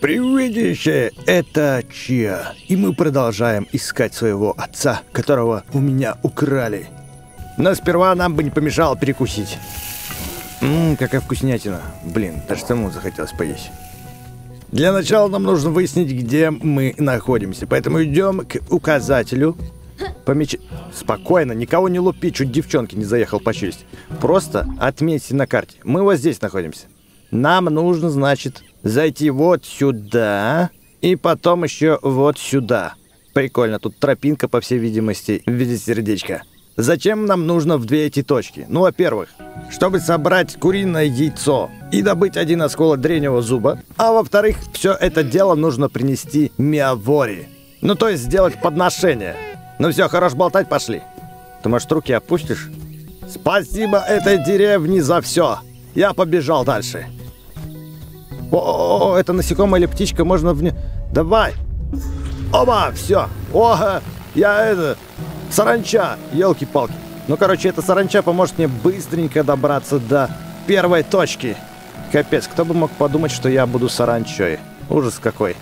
Привидище — это чья? И мы продолжаем искать своего отца, которого у меня украли. Но сперва нам бы не помешало перекусить. Ммм, какая вкуснятина. Блин, даже самому захотелось поесть. Для начала нам нужно выяснить, где мы находимся. Поэтому идем к указателю. Помеч... Спокойно, никого не лупи, чуть девчонки не заехал по. Просто отметьте на карте. Мы вот здесь находимся. Нам нужно, значит, зайти вот сюда и потом еще вот сюда. Прикольно, тут тропинка, по всей видимости, в виде сердечка. Зачем нам нужно в две эти точки? Ну, во-первых, чтобы собрать куриное яйцо и добыть один осколок древнего зуба. А во-вторых, все это дело нужно принести Миавори. Ну, то есть сделать подношение. Ну все, хорош болтать, пошли. Ты, может, руки опустишь? Спасибо этой деревне за все. Я побежал дальше. О, -о, -о это насекомое или птичка, можно в не... Давай! Оба, все! О, я это... Саранча, елки-палки. Ну, короче, эта саранча поможет мне быстренько добраться до первой точки. Капец, кто бы мог подумать, что я буду саранчой. Ужас какой.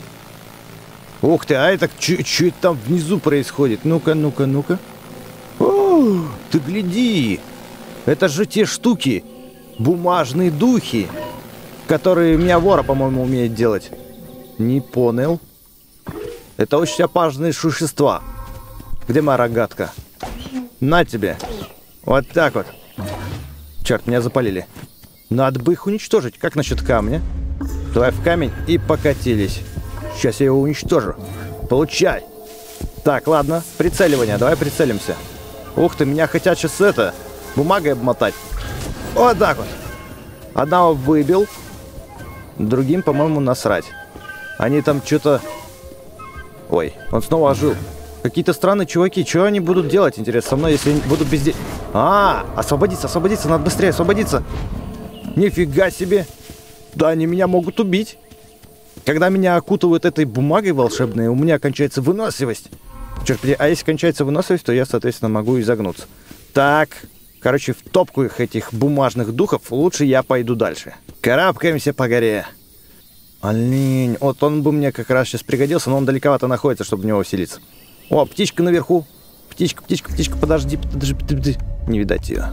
Ух ты, а это это там внизу происходит? Ну-ка, ну-ка, ну-ка. Ты гляди! Это же те штуки, бумажные духи, которые меня вора, по-моему, умеет делать. Не понял. Это очень опасные существа. Где моя рогатка? На тебе. Вот так вот. Черт, меня запалили. Надо бы их уничтожить. Как насчет камня? Давай в камень и покатились. Сейчас я его уничтожу. Получай. Так, ладно. Прицеливание. Давай прицелимся. Ух ты, меня хотят сейчас это... Бумагой обмотать. Вот так вот. Одного выбил. Другим, по-моему, насрать. Они там что-то... Ой, он снова ожил. Какие-то странные чуваки. Что они будут делать, интересно, со мной, если я буду безде... А, освободиться, освободиться, надо быстрее освободиться. Нифига себе. Да, они меня могут убить. Когда меня окутывают этой бумагой волшебной, у меня кончается выносливость. Черт подери, а если кончается выносливость, то я, соответственно, могу изогнуться. Так, короче, в топку их этих бумажных духов лучше я пойду дальше. Карабкаемся по горе. Олень. Вот он бы мне как раз сейчас пригодился, но он далековато находится, чтобы в него вселиться. О, птичка наверху. Птичка, птичка, птичка, подожди, подожди, подожди. Не видать ее.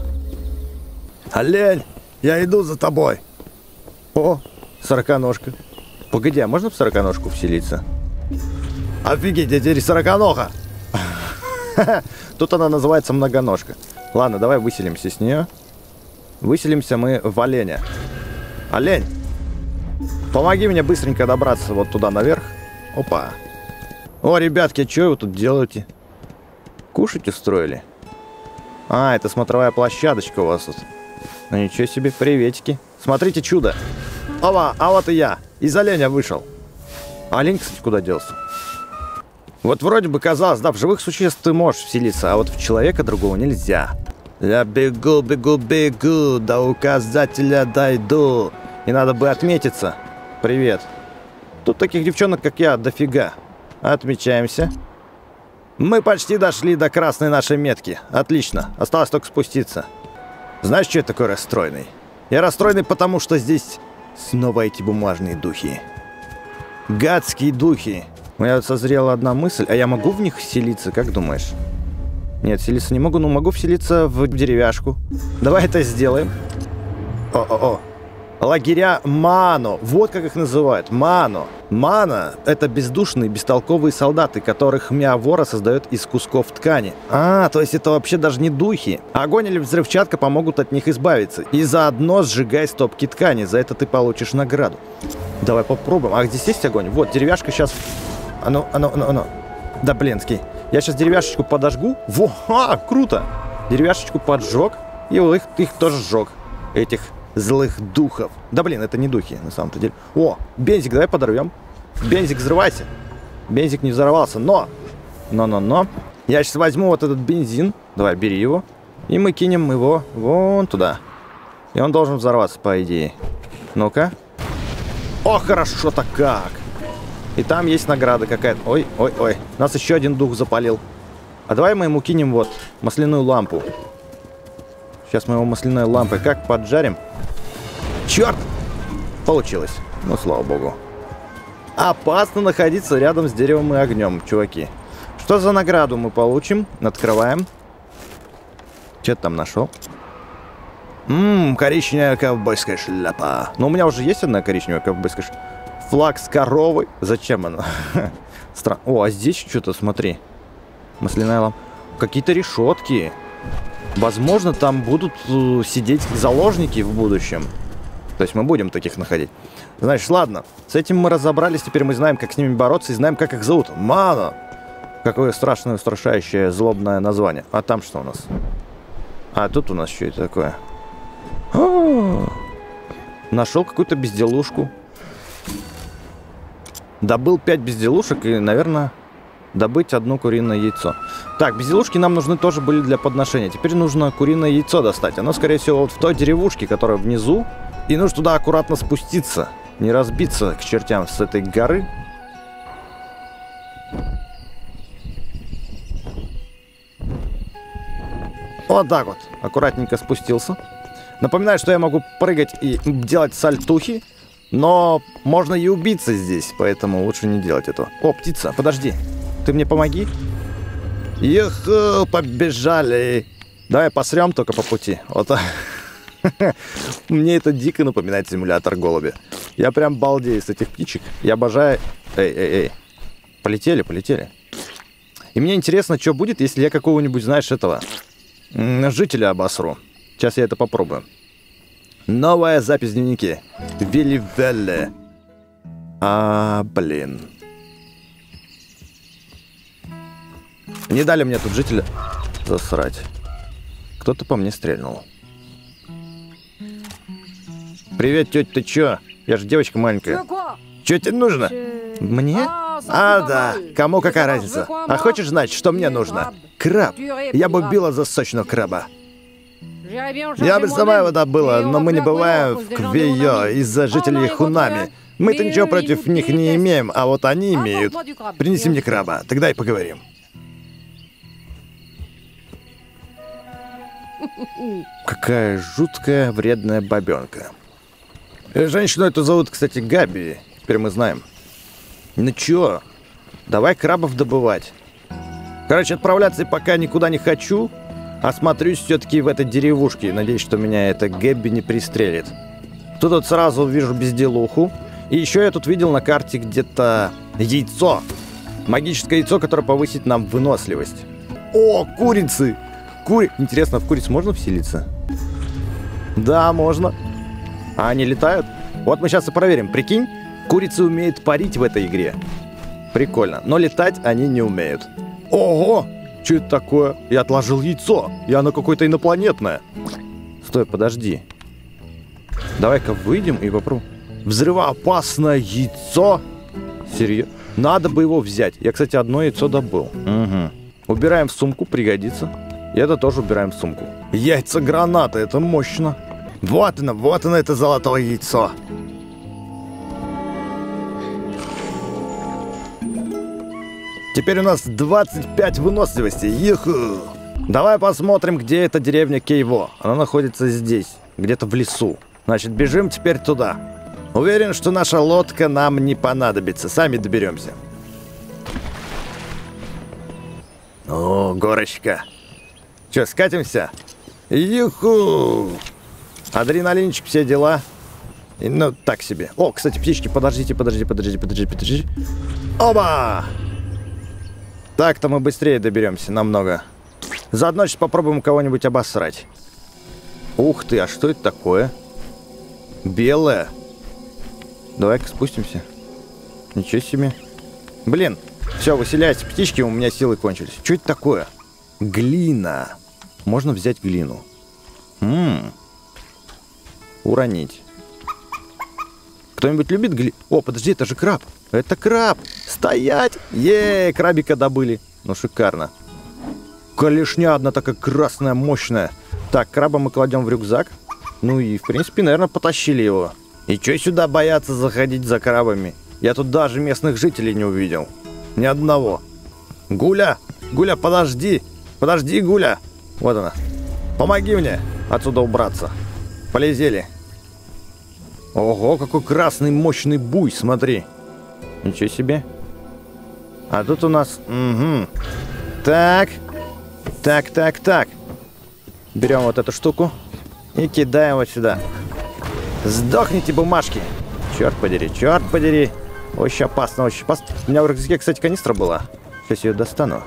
Олень, я иду за тобой. О, сороконожка. Погоди, а можно в сороконожку вселиться? Офигеть, я теперь сороконога. Тут она называется многоножка. Ладно, давай выселимся с нее. Выселимся мы в оленя. Олень, помоги мне быстренько добраться вот туда наверх. Опа. О, ребятки, что вы тут делаете? Кушать устроили? А, это смотровая площадочка у вас тут. Ну ничего себе, приветики. Смотрите, чудо. Ова, а вот и я. Из оленя вышел. Олень, кстати, куда делся? Вот вроде бы казалось, да, в живых существ ты можешь вселиться, а вот в человека другого нельзя. Я бегу, бегу, бегу, до указателя дойду. И надо бы отметиться. Привет. Тут таких девчонок, как я, дофига. Отмечаемся. Мы почти дошли до красной нашей метки. Отлично. Осталось только спуститься. Знаешь, что я такой расстроенный? Я расстроенный, потому что здесь снова эти бумажные духи. Гадские духи. У меня созрела одна мысль. А я могу в них вселиться, как думаешь? Нет, вселиться не могу, но могу вселиться в деревяшку. Давай это сделаем. О-о-о. Лагеря Мано. Вот как их называют. Мано. Мана — это бездушные, бестолковые солдаты, которых Миавора создает из кусков ткани. А, то есть это вообще даже не духи. Огонь или взрывчатка помогут от них избавиться. И заодно сжигай стопки ткани. За это ты получишь награду. Давай попробуем. А здесь есть огонь? Вот, деревяшка сейчас... Оно, оно, оно, оно. Да, блинский. Я сейчас деревяшечку подожгу. Во, а, круто. Деревяшечку поджег. И их, их тоже сжег. Этих злых духов. Да блин, это не духи на самом-то деле. О, бензик давай подорвем. Бензик взрывайся. Бензик не взорвался, но... Но-но-но. Я сейчас возьму вот этот бензин. Давай, бери его. И мы кинем его вон туда. И он должен взорваться, по идее. Ну-ка. О, хорошо-то как. И там есть награда какая-то. Ой, ой, ой. Нас еще один дух запалил. А давай мы ему кинем вот масляную лампу. Сейчас мы его масляной лампой как поджарим. Черт! Получилось. Ну, слава богу. Опасно находиться рядом с деревом и огнем, чуваки. Что за награду мы получим? Открываем. Что ты там нашел? Ммм, коричневая ковбойская шляпа. Но у меня уже есть одна коричневая ковбойская шляпа. Флаг с коровой. Зачем она? Странно. О, а здесь что-то, смотри. Масляная лампа. Какие-то решетки. Возможно, там будут э, сидеть заложники в будущем. То есть мы будем таких находить. Значит, ладно. С этим мы разобрались. Теперь мы знаем, как с ними бороться и знаем, как их зовут. Мано! Какое страшное, устрашающее, злобное название. А там что у нас? А, тут у нас что это такое? -а. Нашел какую-то безделушку. Добыл 5 безделушек и, наверное, добыть одно куриное яйцо. Так, безделушки нам нужны тоже были для подношения. Теперь нужно куриное яйцо достать. Оно, скорее всего, вот в той деревушке, которая внизу. И нужно туда аккуратно спуститься. Не разбиться к чертям с этой горы. Вот так вот. Аккуратненько спустился. Напоминаю, что я могу прыгать и делать сальтухи. Но можно и убиться здесь, поэтому лучше не делать этого. О, птица, подожди. Ты мне помоги. Еху, побежали. Давай посрем только по пути. Вот Мне это дико напоминает симулятор голуби. Я прям балдею с этих птичек. Я обожаю... Эй, эй, эй. Полетели, полетели. И мне интересно, что будет, если я какого-нибудь, знаешь, этого... Жителя обосру. Сейчас я это попробую. Новая запись в дневнике. Вилливелле. А, блин. Не дали мне тут жителя засрать. Кто-то по мне стрельнул. Привет, тетя, ты чё? Я же девочка маленькая. Чё тебе нужно? Мне? А, да. Кому какая разница? А хочешь знать, что мне нужно? Краб. Я бы убила за сочного краба. Я бы сама его добыла, но мы не бываем в Квейо из-за жителей Хунами. Мы-то ничего против них не имеем, а вот они имеют. Принеси мне краба, тогда и поговорим. Какая жуткая, вредная бабенка. Женщину эту зовут, кстати, Габи. Теперь мы знаем. Ну чё, давай крабов добывать. Короче, отправляться пока никуда не хочу. Осмотрюсь все-таки в этой деревушке. Надеюсь, что меня эта Гэбби не пристрелит. Тут вот сразу вижу безделуху. И еще я тут видел на карте где-то яйцо. Магическое яйцо, которое повысит нам выносливость. О, курицы! Кури... Интересно, в куриц можно вселиться? Да, можно. А они летают? Вот мы сейчас и проверим. Прикинь, курицы умеют парить в этой игре. Прикольно. Но летать они не умеют. Ого! Что это такое? Я отложил яйцо. И оно какое-то инопланетное. Стой, подожди. Давай-ка выйдем и попробуем. Взрывоопасное яйцо? Серьезно? Надо бы его взять. Я, кстати, одно яйцо добыл. Угу. Убираем в сумку, пригодится. И это тоже убираем в сумку. Яйца граната, это мощно. Вот оно, вот оно, это золотое яйцо. Теперь у нас 25 выносливости. Юху! Давай посмотрим, где эта деревня Кейво. Она находится здесь, где-то в лесу. Значит, бежим теперь туда. Уверен, что наша лодка нам не понадобится. Сами доберемся. О, горочка. Че, скатимся? Юху! Адреналинчик, все дела. И, ну, так себе. О, кстати, птички, подождите, подожди, подожди, подожди, подожди. Оба! Так-то мы быстрее доберемся, намного. Заодно сейчас попробуем кого-нибудь обосрать. Ух ты, а что это такое? Белое. Давай-ка спустимся. Ничего себе. Блин, все, выселяйте птички, у меня силы кончились. Что это такое? Глина. Можно взять глину. Ммм. Уронить. Кто-нибудь любит гли... О, подожди, это же краб. Это краб. Стоять. Ей, крабика добыли. Ну, шикарно. Колешня одна такая красная, мощная. Так, краба мы кладем в рюкзак. Ну и, в принципе, наверное, потащили его. И что сюда бояться заходить за крабами? Я тут даже местных жителей не увидел. Ни одного. Гуля! Гуля, подожди! Подожди, Гуля! Вот она. Помоги мне отсюда убраться. Полезели. Ого, какой красный мощный буй, смотри. Ничего себе. А тут у нас... Угу. Так. Так, так, так. Берем вот эту штуку и кидаем вот сюда. Сдохните, бумажки. Черт подери, черт подери. Очень опасно, очень опасно. У меня в рюкзаке, кстати, канистра была. Сейчас ее достану.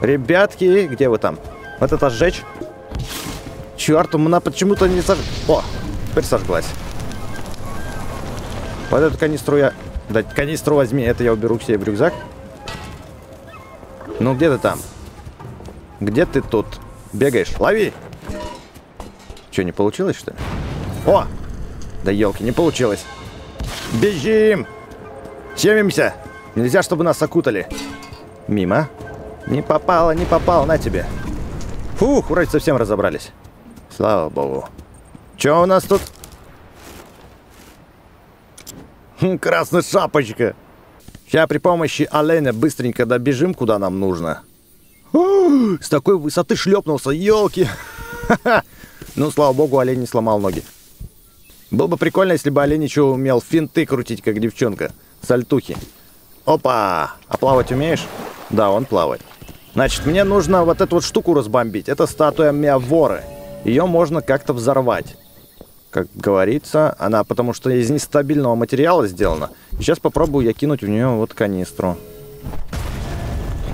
Ребятки, где вы там? Вот это сжечь. Черт, она почему-то не сож... О, теперь сожглась. Вот эту канистру я... Да, канистру возьми, это я уберу к себе в рюкзак. Ну, где ты там? Где ты тут бегаешь? Лови! Что, не получилось, что ли? О! Да елки, не получилось. Бежим! Семимся! Нельзя, чтобы нас окутали. Мимо. Не попало, не попало, на тебе. Фух, вроде совсем разобрались. Слава богу. Что у нас тут? Хм, красная шапочка. Сейчас при помощи оленя быстренько добежим, куда нам нужно. С такой высоты шлепнулся, елки. Ну, слава богу, олень не сломал ноги. Было бы прикольно, если бы олень еще умел финты крутить, как девчонка. Сальтухи. Опа! А плавать умеешь? Да, он плавает. Значит, мне нужно вот эту вот штуку разбомбить. Это статуя Миаворы. Ее можно как-то взорвать. Как говорится, она потому что из нестабильного материала сделана. Сейчас попробую я кинуть в нее вот канистру.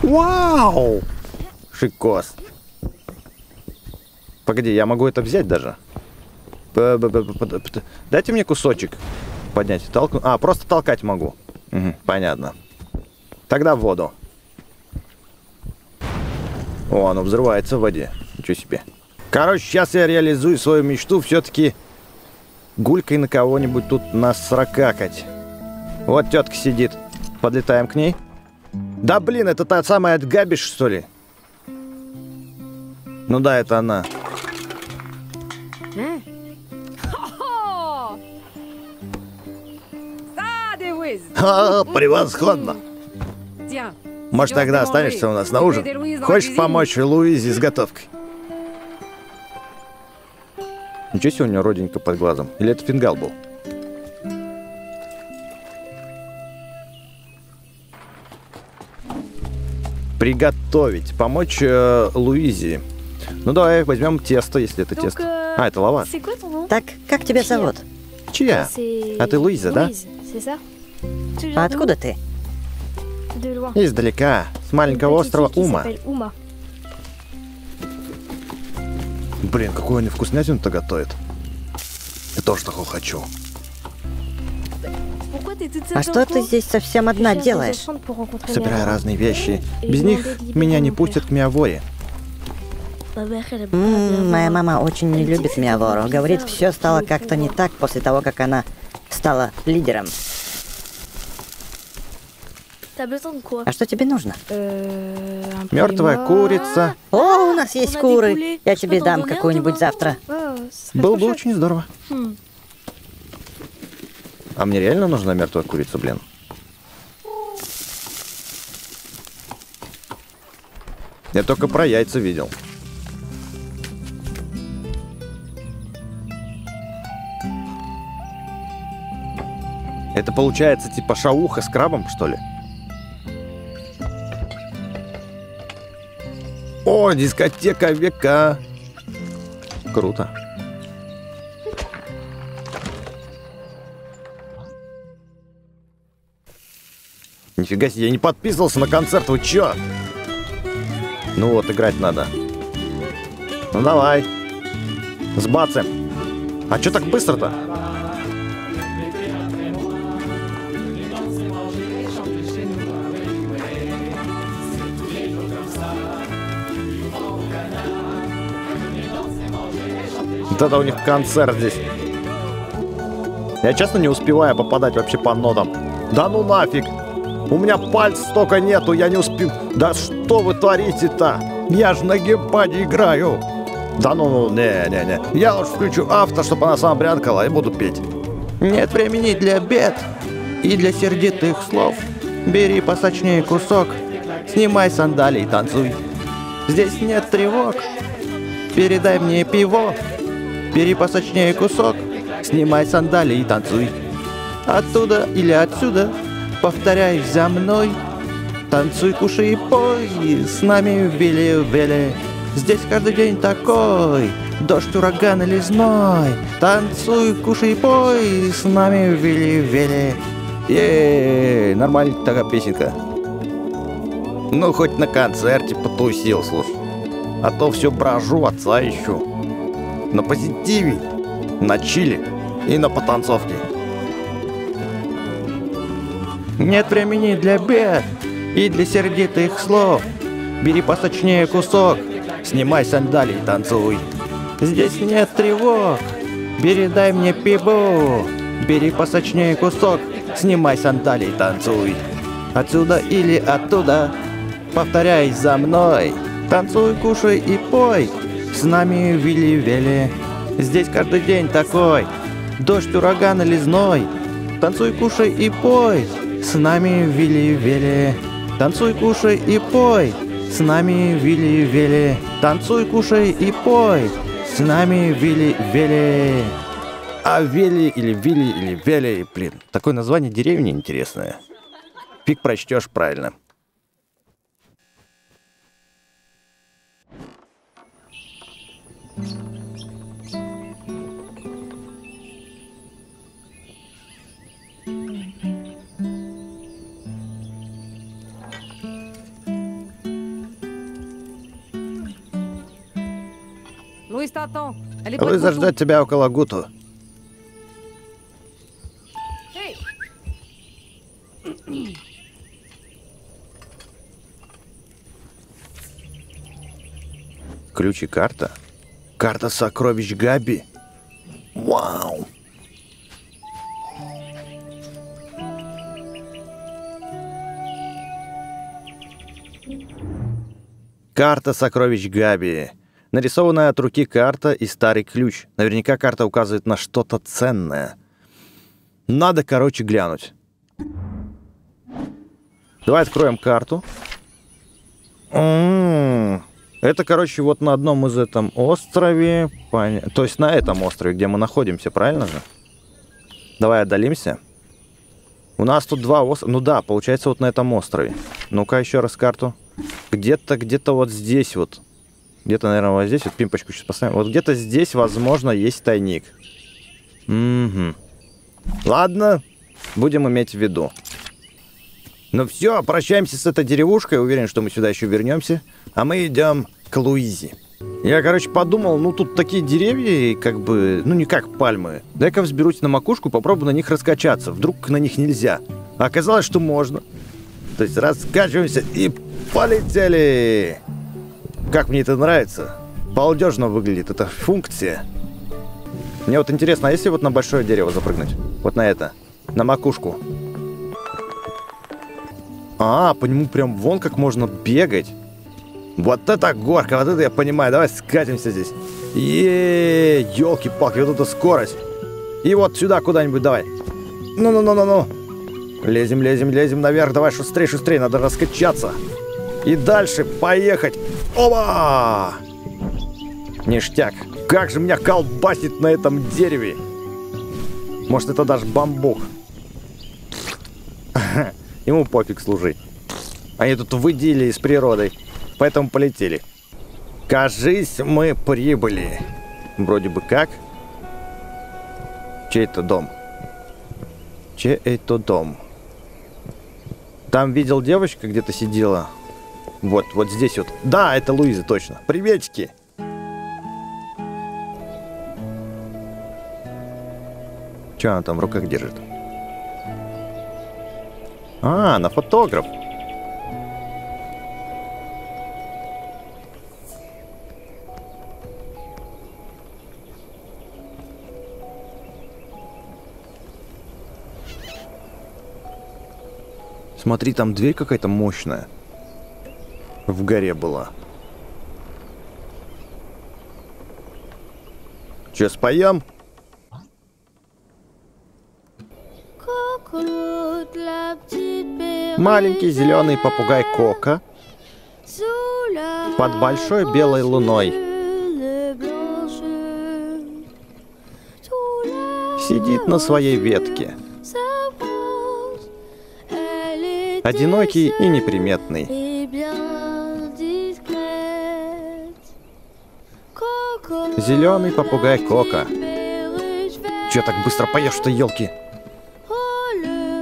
Вау! Шикос. Погоди, я могу это взять даже. Дайте мне кусочек поднять. Толкну. А, просто толкать могу. Угу, понятно. Тогда в воду. О, оно взрывается в воде. Ничего себе. Короче, сейчас я реализую свою мечту все-таки гулькой на кого-нибудь тут насракакать. Вот тетка сидит. Подлетаем к ней. Да блин, это та самая Габиш, что ли? Ну да, это она. А, превосходно. Может, тогда останешься у нас на ужин? Хочешь помочь Луизе с готовкой? Ничего себе у нее родинка под глазом. Или это фингал был? Приготовить. Помочь э, Луизе. Ну давай возьмем тесто, если это тесто. А, это лаваш. Так, как тебя зовут? Чья? А ты Луиза, да? А откуда ты? Издалека, с маленького острова Ума. Блин, какую они вкуснятину-то готовят. Я тоже такого хочу. А что ты здесь совсем одна делаешь? Собираю разные вещи. Без них меня не пустят к Миаворе. М-м, моя мама очень не любит Миавору. Говорит, все стало как-то не так после того, как она стала лидером. А что тебе нужно? Мертвая курица. О, у нас есть куры. Я тебе дам какую-нибудь завтра. Было бы очень здорово. А мне реально нужна мертвая курица, блин? Я только про яйца видел. Это получается типа шауха с крабом, что ли? О, дискотека века. Круто. Нифига себе, я не подписывался на концерт, вы чё? Ну вот, играть надо. Ну давай. С. А чё так быстро-то? Вот это у них концерт здесь. Я честно не успеваю попадать вообще по нотам. Да ну нафиг! У меня пальцев столько нету, я не успею. Да что вы творите-то? Я же на геймпаде играю. Да ну, ну, не-не-не. Я уж включу авто, чтобы она сама брянкала и буду петь. Нет времени для бед и для сердитых слов. Бери посочнее кусок, снимай сандалии и танцуй. Здесь нет тревог. Передай мне пиво, бери посочнее кусок, снимай сандалии и танцуй. Оттуда или отсюда Повторяй за мной. Танцуй, кушай и пой, с нами вели-вели. Здесь каждый день такой, дождь, ураган или зной. Танцуй, кушай и пой, с нами вели-вели. Ей, нормальная такая песенка. Ну, хоть на концерте потусил, слушай. А то все брожу, отца ищу. На позитиве, на чили и на потанцовке. Нет времени для бед и для сердитых слов. Бери посочнее кусок, Снимай сандалии танцуй. здесь нет тревог. Бери, дай мне пибу. Бери посочнее кусок, Снимай сандалии танцуй. отсюда или оттуда. Повторяй за мной. Танцуй, кушай и пой. С нами вили-вели. Здесь каждый день такой. Дождь, ураган или зной. Танцуй, кушай и пой. С нами вили-вели. Танцуй, кушай и пой. С нами вили-вели. Танцуй, кушай и пой. С нами вили-вели. А Вели или Вилли или Вели, блин, такое название деревни интересное. Фиг прочтешь правильно. Луиза ждет тебя около Гуту. Hey Ключ и карта. Карта сокровищ Габи. Вау. Карта сокровищ Габи. Нарисованная от руки карта и старый ключ. Наверняка карта указывает на что-то ценное. Надо, короче, глянуть. Давай откроем карту. М, Это, короче, вот на одном из этом острове. Поня- То есть на этом острове, где мы находимся, правильно же? Давай отдалимся. У нас тут два острова. Ну да, получается вот на этом острове. Ну-ка еще раз карту. Где-то, где-то вот здесь вот. Где-то, наверное, вот здесь. Вот пимпочку сейчас поставим. Вот где-то здесь, возможно, есть тайник. Угу. Ладно, будем иметь в виду. Ну все, прощаемся с этой деревушкой. Уверен, что мы сюда еще вернемся. А мы идем к Луизе. Я, короче, подумал, ну тут такие деревья, и как бы, ну не как пальмы. Дай-ка взберусь на макушку, попробую на них раскачаться. Вдруг на них нельзя. А оказалось, что можно. То есть раскачиваемся и полетели. Как мне это нравится. Балдежно выглядит эта функция. Мне вот интересно, а если вот на большое дерево запрыгнуть? Вот на это. На макушку. А, по нему прям вон как можно бегать. Вот это горка, вот это я понимаю. Давай скатимся здесь. е елки-палки, вот эта скорость. И вот сюда куда-нибудь давай. Ну-ну-ну-ну-ну. Лезем, лезем, лезем наверх. Давай шустрее, шустрее, надо раскачаться. И дальше поехать. Оба! Ништяк. Как же меня колбасит на этом дереве. Может, это даже бамбук. Ему пофиг служить. Они тут выделили с природой, поэтому полетели. Кажись, мы прибыли. Вроде бы как. Чей это дом? Чей это дом? Там видел девочка где-то сидела. Вот, вот здесь вот. Да, это Луиза, точно. Приветики. Что она там в руках держит? А, на фотограф. Смотри, там дверь какая-то мощная. В горе была. Че, споем? Маленький зеленый попугай Кока под большой белой луной сидит на своей ветке Одинокий и неприметный. Зеленый попугай Кока. Че так быстро поешь-то, елки?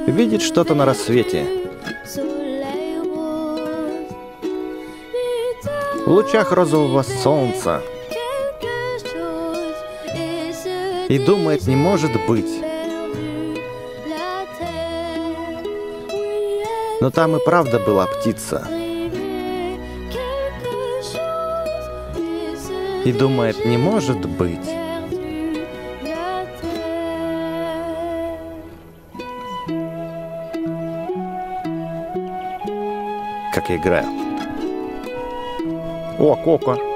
Видит что-то на рассвете. В лучах розового солнца. И думает, не может быть. Но там и правда была птица. И думает, не может быть. Как я играю. О, Кока.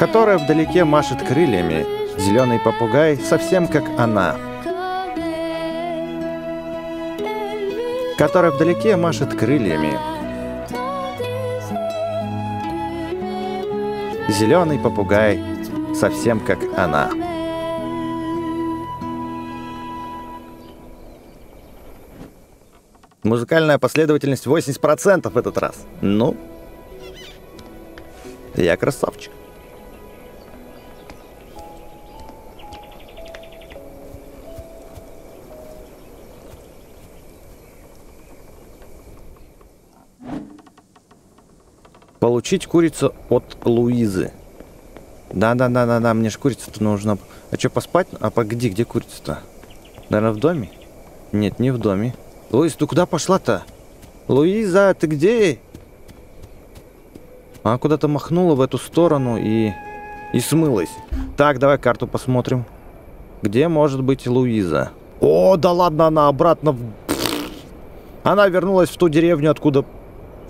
Которая вдалеке машет крыльями. Зеленый попугай совсем как она. Которая вдалеке машет крыльями. Зеленый попугай совсем как она. Музыкальная последовательность 80% в этот раз. Ну, я красавчик. Получить курицу от Луизы. Да-да-да-да-да, мне же курица-то нужна. А что, поспать? А по где, курица-то? Наверное, в доме? Нет, не в доме. Луиз, ты куда пошла-то? Луиза, ты где? Она куда-то махнула в эту сторону и... и смылась. Так, давай карту посмотрим. Где может быть Луиза? О, да ладно, она обратно в... Она вернулась в ту деревню, откуда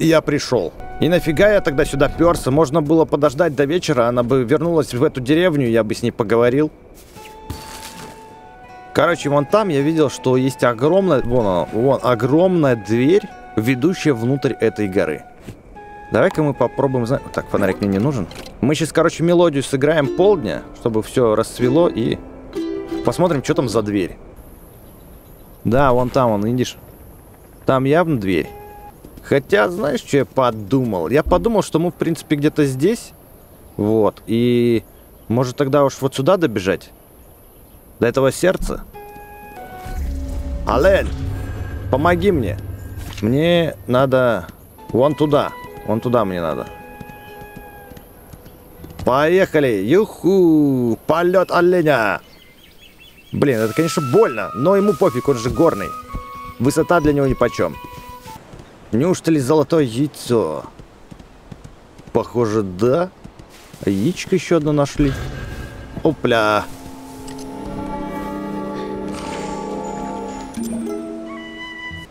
я пришел. И нафига я тогда сюда перся? Можно было подождать до вечера, она бы вернулась в эту деревню, я бы с ней поговорил. Короче, вон там я видел, что есть огромная, вон она, вон огромная дверь, ведущая внутрь этой горы. Давай-ка мы попробуем... Так, фонарик мне не нужен. Мы сейчас, короче, мелодию сыграем полдня, чтобы все расцвело и посмотрим, что там за дверь. Да, вон там, вон, видишь? Там явно дверь. Хотя, знаешь, что я подумал? Я подумал, что мы, в принципе, где-то здесь. Вот. И может тогда уж вот сюда добежать? До этого сердца? Ален, помоги мне. Мне надо вон туда. Вон туда мне надо. Поехали! Юху! Полет оленя! Блин, это, конечно, больно, но ему пофиг, он же горный. Высота для него нипочем. Неужто ли золотое яйцо? Похоже, да. Яичко еще одно нашли. Опля.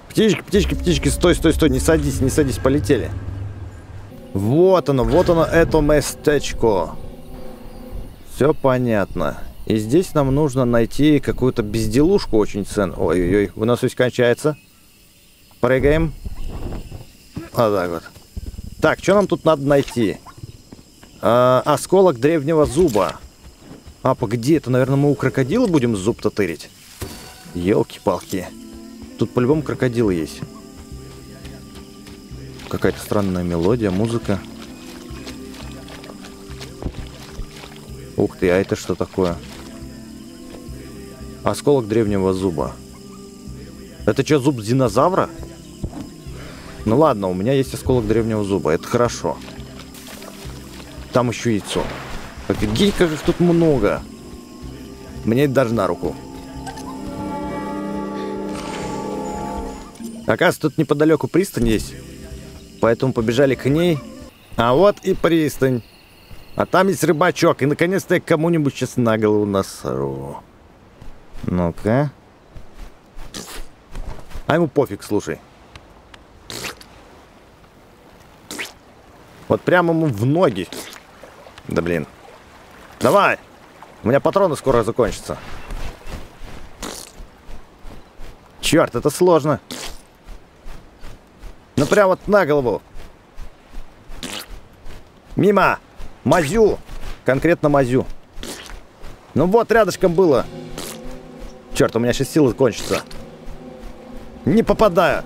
Птички, птички, птички, стой, стой, стой, не садись, не садись, полетели. Вот оно, вот оно, это местечко. Все понятно. И здесь нам нужно найти какую-то безделушку очень ценную. Ой-ой-ой, у нас все кончается. Прыгаем. Вот так вот. Так, что нам тут надо найти? А, осколок древнего зуба. А, где это? Наверное, мы у крокодила будем зуб-то тырить? Елки-палки. Тут по-любому крокодил есть. Какая-то странная мелодия, музыка. Ух ты, а это что такое? Осколок древнего зуба. Это что, зуб динозавра? Ну ладно, у меня есть осколок древнего зуба, это хорошо. Там еще яйцо. Офигеть, как их тут много. Мне это даже на руку. Оказывается, тут неподалеку пристань есть. Поэтому побежали к ней. А вот и пристань. А там есть рыбачок. И наконец-то я кому-нибудь сейчас на голову насру. Ну-ка. А ему пофиг, слушай. Вот прямо ему в ноги. Да блин. Давай! У меня патроны скоро закончатся. Черт, это сложно. Ну прям вот на голову. Мимо. Мазю. Конкретно мазю. Ну вот, рядышком было. Черт, у меня сейчас силы кончатся. Не попадаю.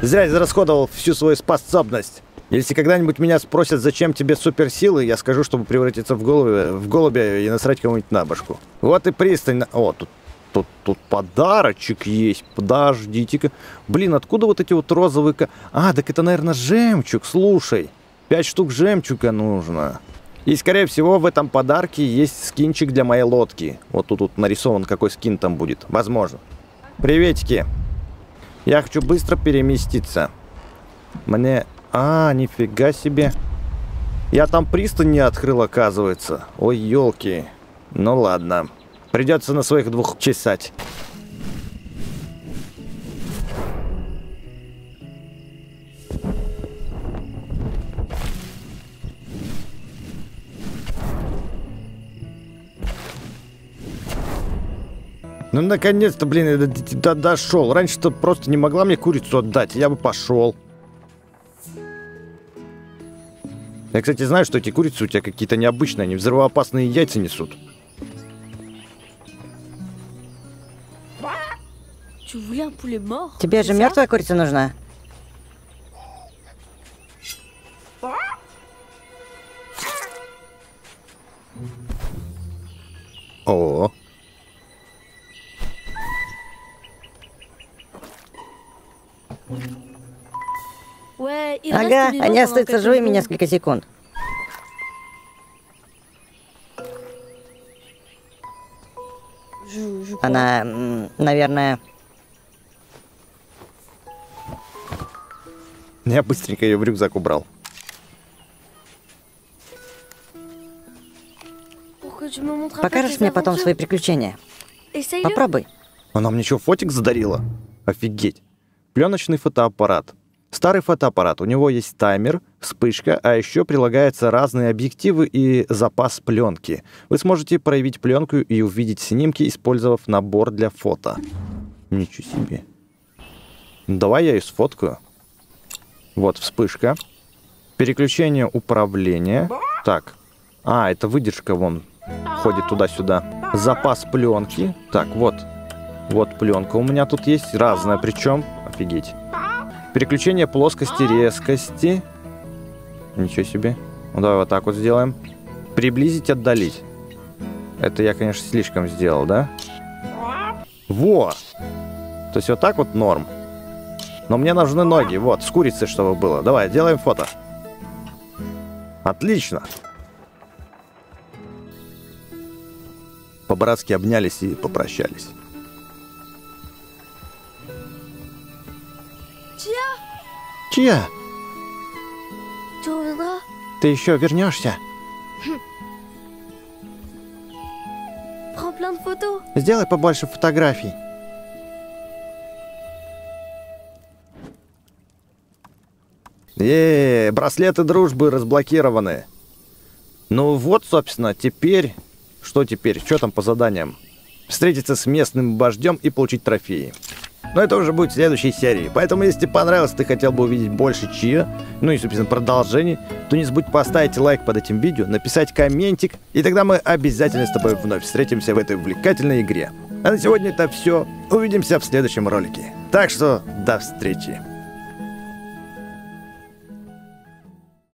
Зря израсходовал всю свою способность. Если когда-нибудь меня спросят, зачем тебе суперсилы, я скажу, чтобы превратиться в, голубя, в голубя и насрать кому-нибудь на башку. Вот и пристань. О, тут, тут, тут подарочек есть. Подождите-ка. Блин, откуда вот эти вот розовые... А, так это, наверное, жемчуг. Слушай, пять штук жемчуга нужно. И, скорее всего, в этом подарке есть скинчик для моей лодки. Вот тут, тут нарисован, какой скин там будет. Возможно. Приветики. Я хочу быстро переместиться. Мне... А, нифига себе. Я там пристань не открыл, оказывается. Ой, елки. Ну ладно. Придется на своих двух чесать. Ну, наконец-то, блин, я до- до- дошел. Раньше-то просто не могла мне курицу отдать, я бы пошел. Я, кстати, знаю, что эти курицы у тебя какие-то необычные, они взрывоопасные яйца несут. Тебе же мертвая курица нужна. О, il Ага, они остаются живыми несколько секунд. Она, наверное... я быстренько ее в рюкзак убрал. Покажешь мне потом свои приключения? Essaye-le. Попробуй. Она мне что, фотик задарила? Офигеть. Пленочный фотоаппарат. Старый фотоаппарат. У него есть таймер, вспышка, а еще прилагаются разные объективы и запас пленки. Вы сможете проявить пленку и увидеть снимки, использовав набор для фото. Ничего себе. Давай я ее сфоткаю. Вот вспышка. Переключение управления. Так. А, это выдержка вон ходит туда-сюда. Запас пленки. Так, вот. Вот пленка у меня тут есть. Разная причем. Офигеть. Переключение плоскости, резкости. Ничего себе. Ну, давай вот так вот сделаем. Приблизить, отдалить. Это я, конечно, слишком сделал, да? Во! То есть вот так вот норм. Но мне нужны ноги. Вот, с курицей, чтобы было. Давай, делаем фото. Отлично. По-братски обнялись и попрощались. Чья? Ты еще вернешься? Сделай побольше фотографий. Е, браслеты дружбы разблокированы. Ну вот, собственно, теперь... Что теперь? Что там по заданиям? Встретиться с местным вождем и получить трофеи. Но это уже будет в следующей серии. Поэтому, если тебе понравилось, ты хотел бы увидеть больше чья, ну и, собственно, продолжений, то не забудь поставить лайк под этим видео, написать комментик, и тогда мы обязательно с тобой вновь встретимся в этой увлекательной игре. А на сегодня это все. Увидимся в следующем ролике. Так что до встречи.